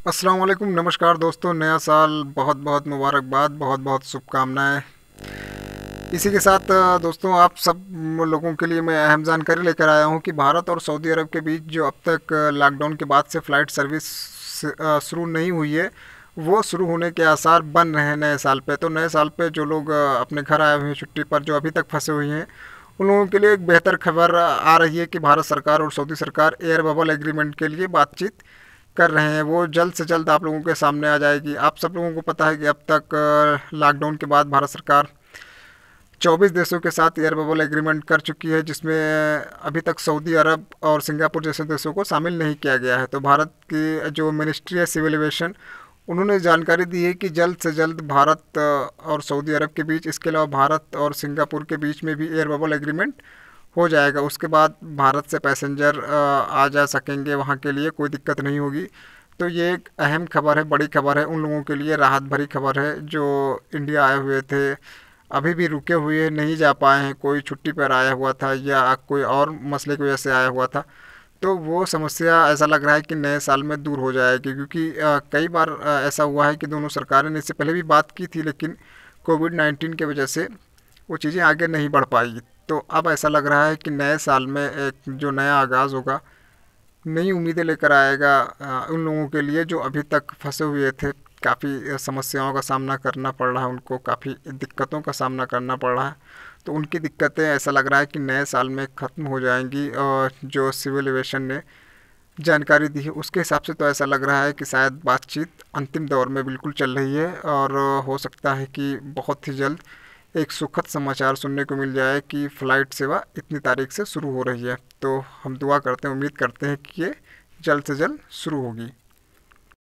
अस्सलाम वालेकुम नमस्कार दोस्तों, नया साल बहुत बहुत मुबारकबाद बहुत बहुत शुभकामनाएँ। इसी के साथ दोस्तों, आप सब लोगों के लिए मैं अहम जानकारी लेकर आया हूँ कि भारत और सऊदी अरब के बीच जो अब तक लॉकडाउन के बाद से फ़्लाइट सर्विस शुरू नहीं हुई है, वो शुरू होने के आसार बन रहे हैं नए साल पे। तो नए साल पे जो लोग अपने घर आए हुए हैं, छुट्टी पर जो अभी तक फंसे हुए हैं, उन लोगों के लिए एक बेहतर खबर आ रही है कि भारत सरकार और सऊदी सरकार एयर बबल एग्रीमेंट के लिए बातचीत कर रहे हैं, वो जल्द से जल्द आप लोगों के सामने आ जाएगी। आप सब लोगों को पता है कि अब तक लॉकडाउन के बाद भारत सरकार चौबीस देशों के साथ एयर बबल एग्रीमेंट कर चुकी है, जिसमें अभी तक सऊदी अरब और सिंगापुर जैसे देशों को शामिल नहीं किया गया है। तो भारत की जो मिनिस्ट्री है सिविल एविएशन उन्होंने जानकारी दी है कि जल्द से जल्द भारत और सऊदी अरब के बीच, इसके अलावा भारत और सिंगापुर के बीच में भी एयर बबल एग्रीमेंट हो जाएगा। उसके बाद भारत से पैसेंजर आ जा सकेंगे, वहाँ के लिए कोई दिक्कत नहीं होगी। तो ये एक अहम खबर है, बड़ी खबर है। उन लोगों के लिए राहत भरी खबर है जो इंडिया आए हुए थे। अभी भी रुके हुए, नहीं जा पाए हैं। कोई छुट्टी पर आया हुआ था या कोई और मसले की वजह से आया हुआ था। तो वो समस्या ऐसा लग रहा है कि नए साल में दूर हो जाएगी, क्योंकि कई बार ऐसा हुआ है कि दोनों सरकारें ने इससे पहले भी बात की थी, लेकिन कोविड नाइन्टीन की वजह से वो चीज़ें आगे नहीं बढ़ पाई। तो अब ऐसा लग रहा है कि नए साल में एक जो नया आगाज़ होगा, नई उम्मीदें लेकर आएगा उन लोगों के लिए जो अभी तक फंसे हुए थे। काफ़ी समस्याओं का सामना करना पड़ रहा है उनको, काफ़ी दिक्कतों का सामना करना पड़ रहा है। तो उनकी दिक्कतें, ऐसा लग रहा है कि नए साल में ख़त्म हो जाएँगी और जो सिविल एविएशन ने जानकारी दी है, उसके हिसाब से तो ऐसा लग रहा है कि शायद बातचीत अंतिम दौर में बिल्कुल चल रही है और हो सकता है कि बहुत ही जल्द एक सुखद समाचार सुनने को मिल जाए कि फ़्लाइट सेवा इतनी तारीख से शुरू हो रही है। तो हम दुआ करते हैं, उम्मीद करते हैं कि ये जल्द से जल्द शुरू होगी।